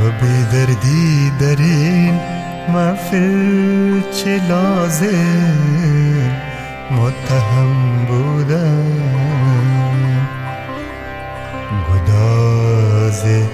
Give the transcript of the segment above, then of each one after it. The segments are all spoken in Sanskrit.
به دردی در این محفل چه لازم؟ متهم بودم. گدازه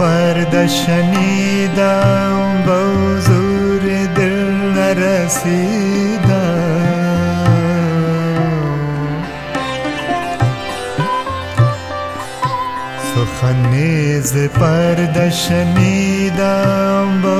परशनि दम्ब सूर्य दृढ रसि दुफ परदशनि दां बहु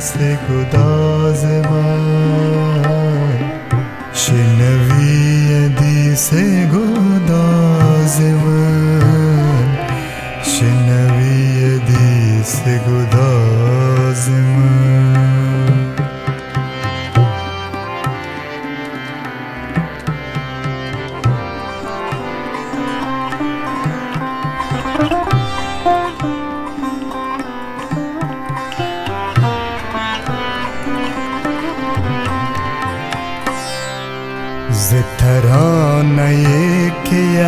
حدیث گداز من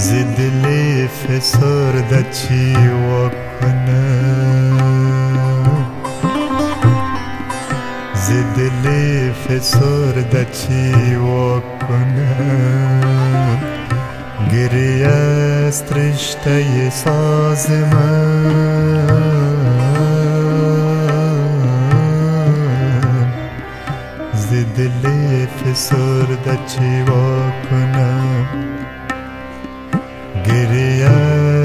ز دل فسرده چی وکنم ز دل فسرده چی وکنم گریه است رشته ساز من ز دل فسرده چی وکنم گریه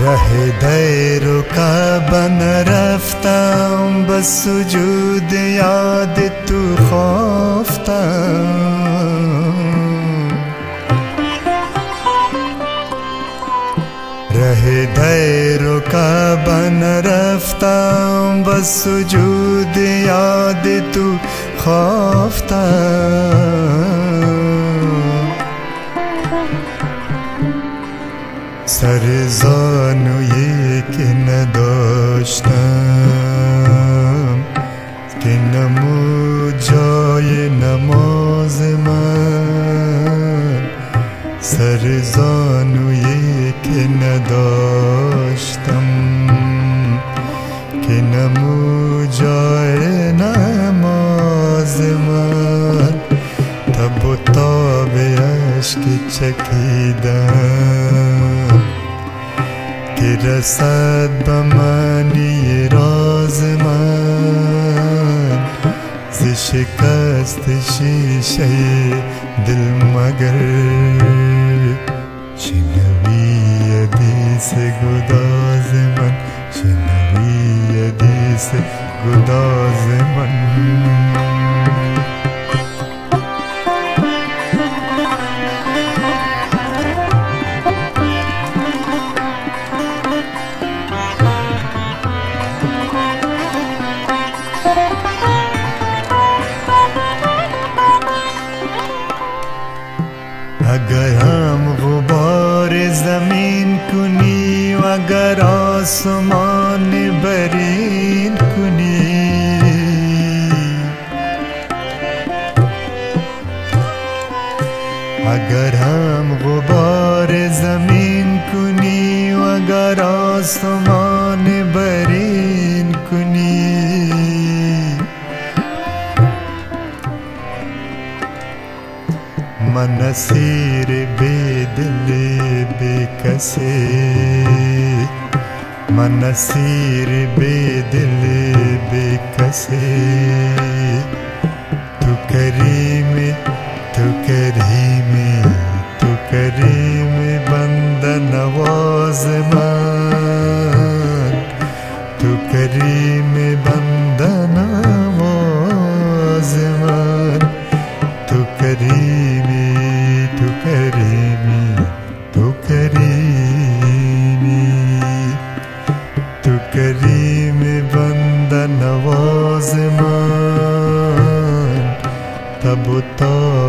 धै क बनतां बस्ुदया दुता र याद बरफतां वस्ुदया شیشه دل مگر شنوی حدیث گداز من شنوی حدیث گداز من अगर आसमान बरेन कुनी। अगर हम गुबार जमीन गोबर जीन् कुनि मगरासमरीन कुनि। मनसि बेदले बेकसे। मनसीर बेदिल बेकसे।